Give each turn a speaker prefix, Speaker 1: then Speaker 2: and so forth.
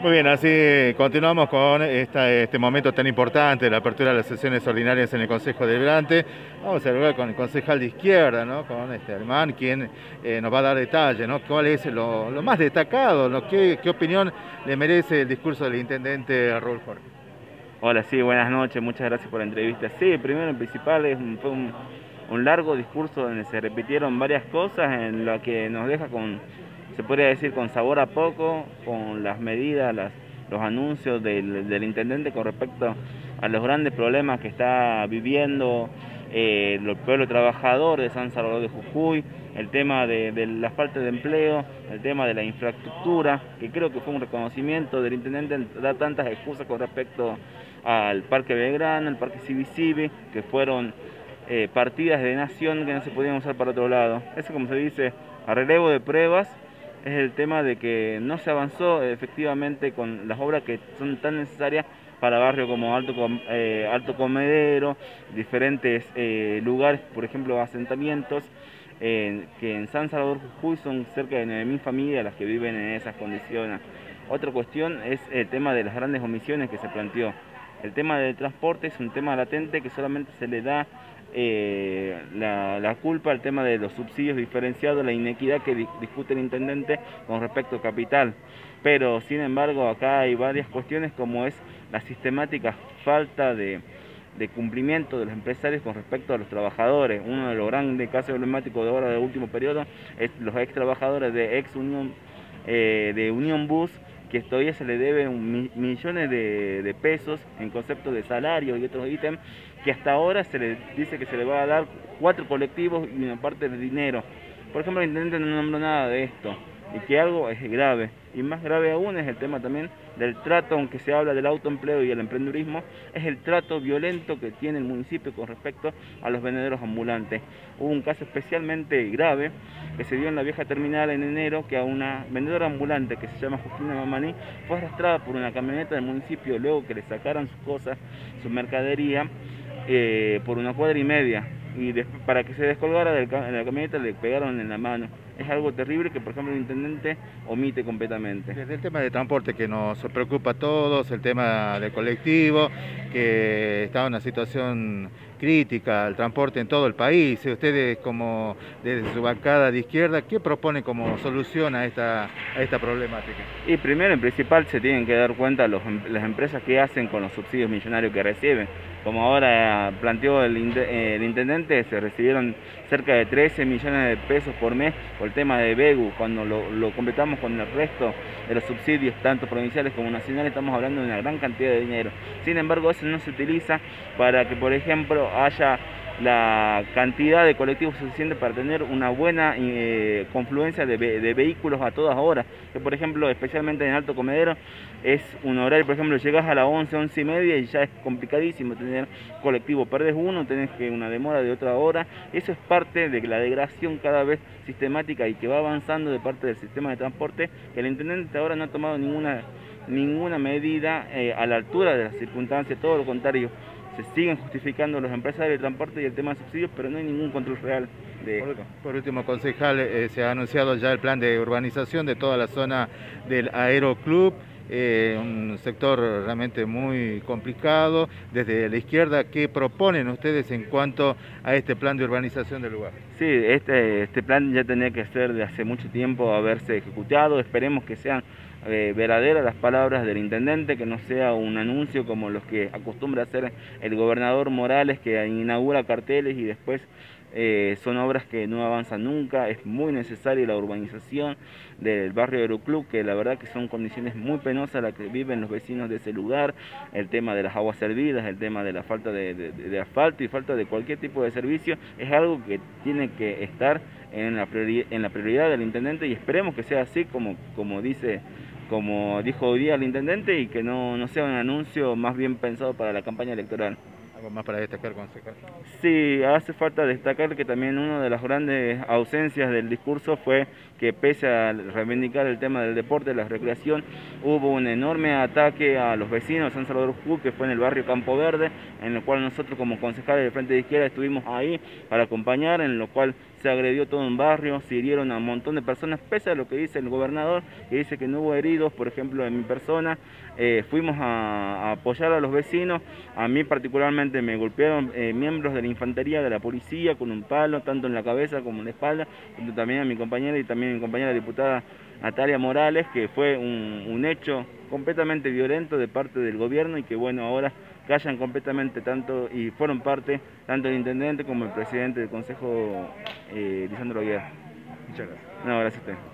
Speaker 1: Muy bien, así continuamos con este momento tan importante, la apertura de las sesiones ordinarias en el Consejo Deliberante. Vamos a hablar con el concejal de izquierda, ¿no? con este Alemán, quien eh, nos va a dar detalles, ¿no? cuál es lo, más destacado, lo qué, opinión le merece el discurso del intendente Raúl Jorge.
Speaker 2: Hola, sí, buenas noches, muchas gracias por la entrevista. Sí, primero en principal es fue un, un largo discurso donde se repitieron varias cosas en lo que nos deja con se podría decir con sabor a poco, con las medidas, los anuncios del, intendente con respecto a los grandes problemas que está viviendo eh, el pueblo trabajador de San Salvador de Jujuy, el tema de, la falta de empleo, el tema de la infraestructura, que creo que fue un reconocimiento del intendente, da tantas excusas con respecto al Parque Belgrano, el Parque Civi que fueron eh, partidas de nación que no se podían usar para otro lado. Eso como se dice, a relevo de pruebas es el tema de que no se avanzó efectivamente con las obras que son tan necesarias para barrios como Alto, eh, Alto Comedero, diferentes eh, lugares, por ejemplo asentamientos, que en San Salvador Jujuy son cerca de 9.000 familias las que viven en esas condiciones. Otra cuestión es el tema de las grandes omisiones que se planteó. El tema del transporte es un tema latente que solamente se le da eh, la, culpa al tema de los subsidios diferenciados, la inequidad que discute el intendente con respecto a capital. Pero sin embargo acá hay varias cuestiones como es la sistemática falta de, cumplimiento de los empresarios con respecto a los trabajadores. Uno de los grandes casos emblemáticos de ahora del último periodo es los ex trabajadores de ex Unión, eh, de Unión Bus que todavía se le debe millones de, pesos en concepto de salario y otros ítems, que hasta ahora se le dice que se le va a dar cuatro colectivos y una parte de dinero. Por ejemplo, el intendente no nombró nada de esto y que algo es grave. Y más grave aún es el tema también del trato, aunque se habla del autoempleo y el emprendurismo, es el trato violento que tiene el municipio con respecto a los vendedores ambulantes. Hubo un caso especialmente grave que se dio en la vieja terminal en enero, que a una vendedora ambulante que se llama Justina Mamaní fue arrastrada por una camioneta del municipio luego que le sacaran sus cosas, su mercadería, eh, por una cuadra y media. Y para que se descolgara de la camioneta le pegaron en la mano es algo terrible que, por ejemplo, el intendente omite completamente.
Speaker 1: Desde el tema de transporte que nos preocupa a todos, el tema del colectivo, que está en una situación crítica, el transporte en todo el país. Ustedes, como desde su bancada de izquierda, ¿qué propone como solución a esta, a esta problemática?
Speaker 2: Y primero, en principal, se tienen que dar cuenta los, em, las empresas que hacen con los subsidios millonarios que reciben. Como ahora planteó el, el intendente, se recibieron cerca de 13 millones de pesos por mes el tema de BEGU, cuando lo, completamos con el resto de los subsidios, tanto provinciales como nacionales, estamos hablando de una gran cantidad de dinero. Sin embargo, eso no se utiliza para que, por ejemplo, haya la cantidad de colectivos suficiente para tener una buena eh, confluencia de, vehículos a todas horas. Que por ejemplo, especialmente en Alto Comedero, es un horario, por ejemplo, llegas a las 11, 11 y media y ya es complicadísimo tener colectivo. Perdes uno, tenés que una demora de otra hora. Eso es parte de la degradación cada vez sistemática y que va avanzando de parte del sistema de transporte, que el intendente ahora no ha tomado ninguna, ninguna medida eh, a la altura de las circunstancias, todo lo contrario se siguen justificando los empresarios de transporte y el tema de subsidios, pero no hay ningún control real de
Speaker 1: por, por último, concejal, eh, se ha anunciado ya el plan de urbanización de toda la zona del Aeroclub. Eh, un sector realmente muy complicado. Desde la izquierda, ¿qué proponen ustedes en cuanto a este plan de urbanización del lugar?
Speaker 2: Sí, este, este plan ya tenía que ser de hace mucho tiempo haberse ejecutado. Esperemos que sean eh, verdaderas las palabras del intendente, que no sea un anuncio como los que acostumbra hacer el gobernador Morales, que inaugura carteles y después eh, son obras que no avanzan nunca, es muy necesaria la urbanización del barrio Aeroclub, que la verdad que son condiciones muy penosas las que viven los vecinos de ese lugar, el tema de las aguas servidas, el tema de la falta de, asfalto y falta de cualquier tipo de servicio, es algo que tiene que estar en la, en la prioridad del intendente y esperemos que sea así como, como dice como dijo hoy día el intendente, y que no, no sea un anuncio más bien pensado para la campaña electoral.
Speaker 1: ¿Algo más para destacar, concejal?
Speaker 2: Sí, hace falta destacar que también una de las grandes ausencias del discurso fue que pese a reivindicar el tema del deporte, la recreación, hubo un enorme ataque a los vecinos de San Salvador Jujuy, que fue en el barrio Campo Verde, en el cual nosotros como concejales del Frente de Izquierda estuvimos ahí para acompañar, en lo cual se agredió todo un barrio, se hirieron a un montón de personas, pese a lo que dice el gobernador, que dice que no hubo heridos, por ejemplo, en mi persona. Eh, fuimos a, apoyar a los vecinos, a mí particularmente me golpearon eh, miembros de la infantería, de la policía, con un palo, tanto en la cabeza como en la espalda, también a mi compañera y también a mi compañera diputada Natalia Morales, que fue un hecho completamente violento de parte del gobierno y que bueno, ahora callan completamente tanto y fueron parte tanto el intendente como el presidente del consejo, eh, Lisandro Aguiar.
Speaker 1: Muchas gracias.
Speaker 2: No, gracias a usted.